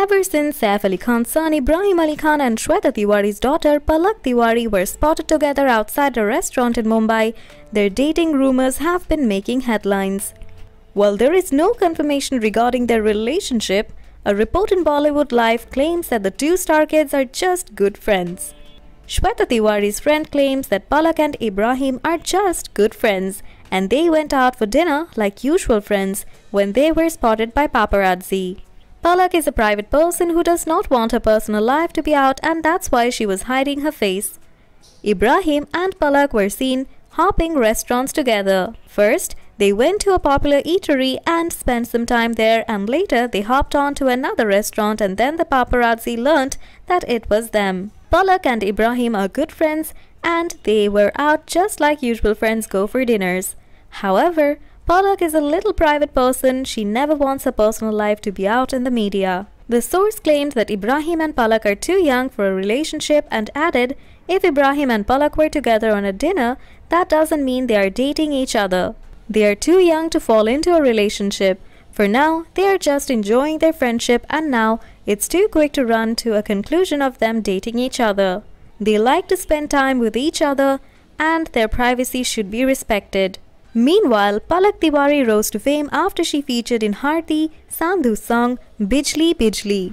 Ever since Saif Ali Khan's son Ibrahim Ali Khan and Shweta Tiwari's daughter Palak Tiwari were spotted together outside a restaurant in Mumbai, their dating rumors have been making headlines. While there is no confirmation regarding their relationship, a report in Bollywood Life claims that the two star kids are just good friends. Shweta Tiwari's friend claims that Palak and Ibrahim are just good friends and they went out for dinner like usual friends when they were spotted by paparazzi. Palak is a private person who does not want her personal life to be out and that's why she was hiding her face. Ibrahim and Palak were seen hopping restaurants together. First, they went to a popular eatery and spent some time there and later they hopped on to another restaurant and then the paparazzi learnt that it was them. Palak and Ibrahim are good friends and they were out just like usual friends go for dinners. However, Palak is a little private person, she never wants her personal life to be out in the media. The source claimed that Ibrahim and Palak are too young for a relationship and added, if Ibrahim and Palak were together on a dinner, that doesn't mean they are dating each other. They are too young to fall into a relationship. For now, they are just enjoying their friendship and now it's too quick to run to a conclusion of them dating each other. They like to spend time with each other and their privacy should be respected. Meanwhile, Palak Tiwari rose to fame after she featured in Harrdy Sandhu's song Bijli Bijli.